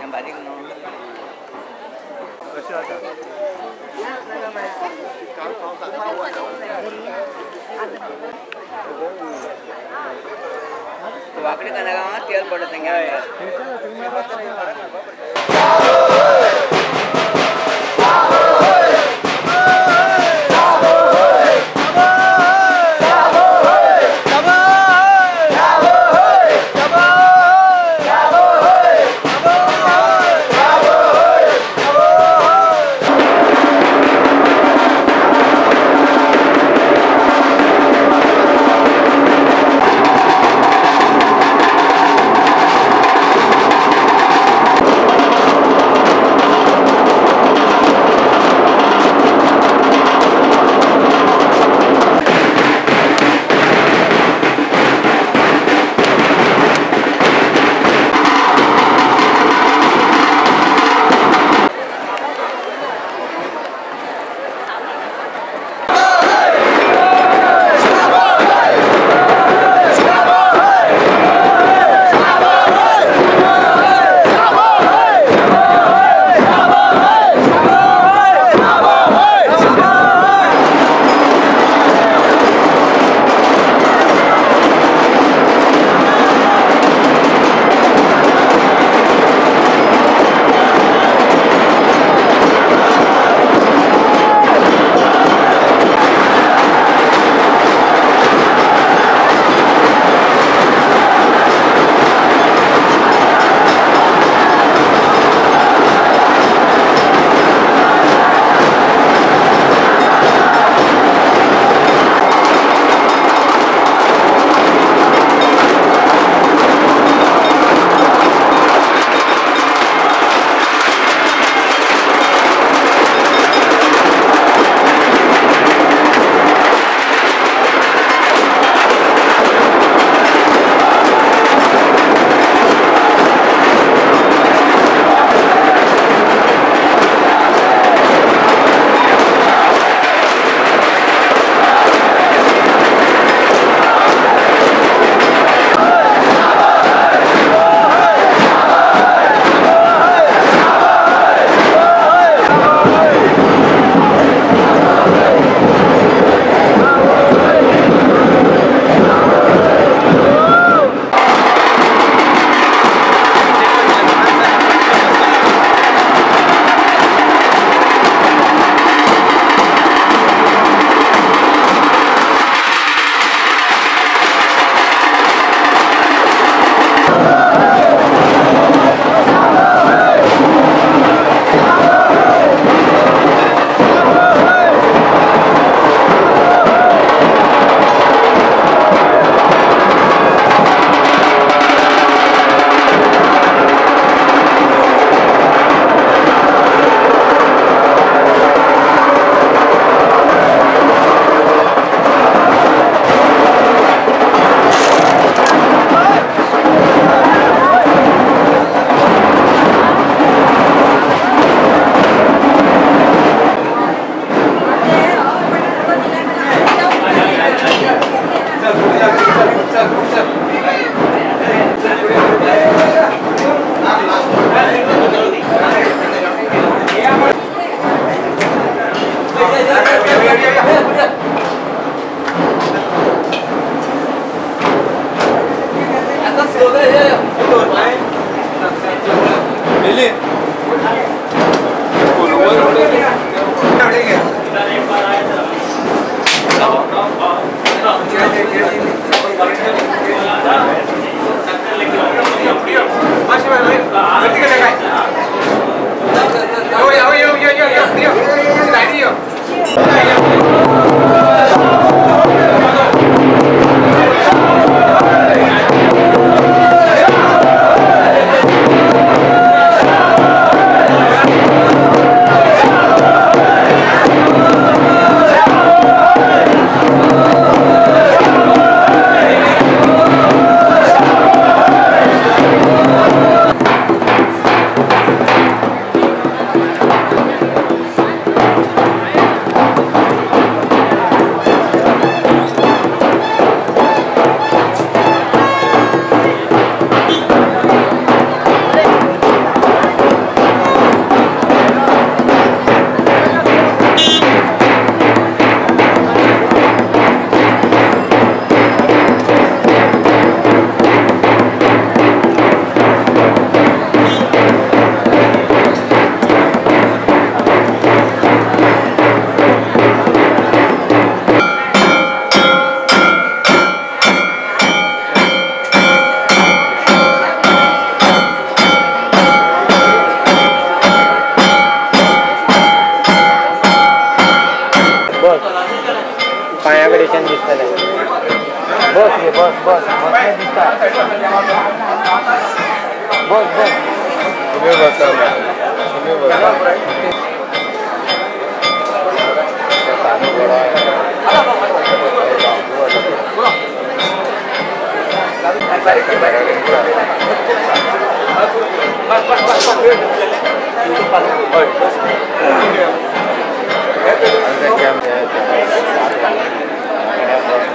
Yang balik no. Kasih ada. Wakil kan ada tiar pada tengah. कडेच्यान दिसतलें बस रे बस बस बस दिसता बस बस तुम्ही बसा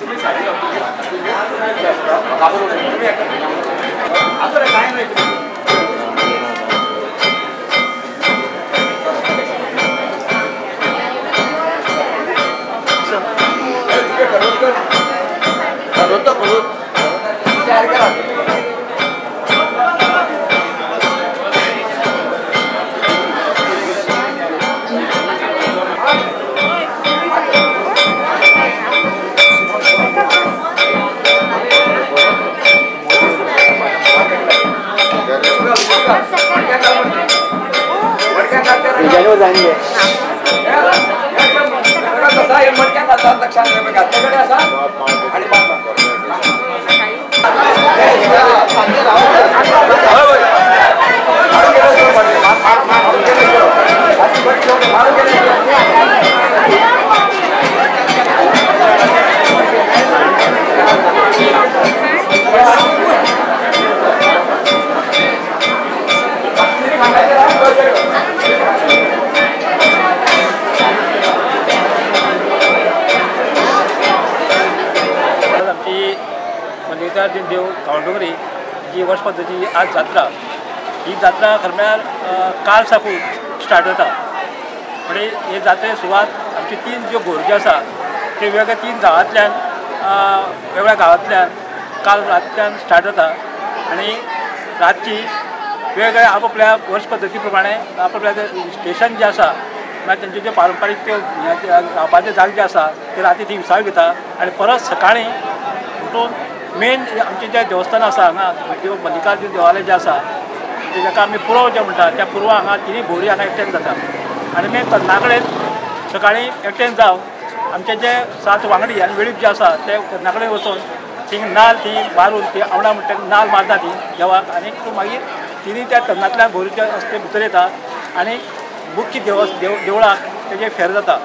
तुम्ही बसा तुझ्याने जाणगे आज जी वर्ष पद्धती आज जात्रा ही जात्रा खरम्यार काल साकून स्टार्ट जाता म्हणजे हे जात्रे सुरवात आमची तीन ज्यो गोरज्यो आसा ते वेगवेगळ्या तीन गांवांतल्यान वेगळ्या गांवांतल्यान काल रातच्यान स्टार्ट जाता आणि रातची वेगवेगळ्या आपापल्या वर्ष पद्धती प्रमाणे आपापल्या स्टेशन जे आसा मागीर तेंचे जे पारंपारीक त्यो रावपाचे जाग जे आसा ते राती ती विसाळ घेता आनी परत सकाळीं उठून मेन आमचें जें देवस्थान आसा हांगा देव मल्लिकार्जून देवालय जे आसा जेका आमी पुरव जे म्हणटा त्या पुरवा हांगा तिनी भोवरी हांगा एकटेन जाता आनी मागीर तरणाकडेन सकाळीं एकटेन जावन आमचे जे सात वांगडी आनी वेळीप जे आसा ते तरणाकडेन वचून थिंग नाल ती मारून ती आवडा म्हणटा नाल मारता ती देवाक. आनी मागीर तिनी त्या तरणांतल्यान भोवरीच्या रस्ते भितर येता आनी मुख्य देव देव देवळाक तेजे फेर जाता.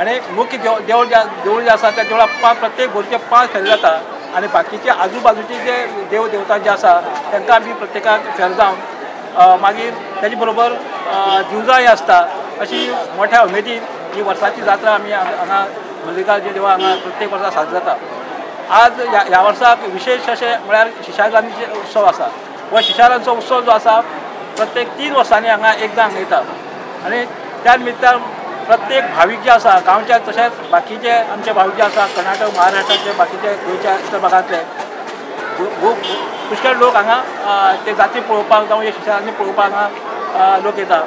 आनी मुख्य देव देवळ जे देवूळ जे आसा त्या देवळाक पांच प्रत्येक भोरीचे पांच फेरे जाता. आनी बाकीचे आजूबाजूचे जे देव देवता जे आसा तांकां आमी प्रत्येकाक फेर जावन मागीर तेजे बरोबर अ, दिवजां आसता अशी मोठ्या उमेदीन ही वर्साची जात्रा आमी हांगा हांगा मल्लिकार्जून देवा हांगा प्रत्येक वर्सा साजरो जाता आज ह्या ह्या वर्साक विशेष अशें म्हळ्यार शिशारांचे उत्सव आसा हो शिशारांचो उत्सव जो आसा प्रत्येक तीन वर्सांनी हांगा एकदां हांगा येता आनी त्या निमित्तान प्रत्येक भावीक जे आसा गांवच्या तशेंच बाकीचे आमचे भावीक जे आसा कर्नाटक महाराष्ट्राचे बाकीचे गोंयच्या इतर भागांतले पुष्कळ लोक हांगा ते जाती पळोवपाक जावं हे शिक्षणांनी पळोवपाक हांगा लोक येता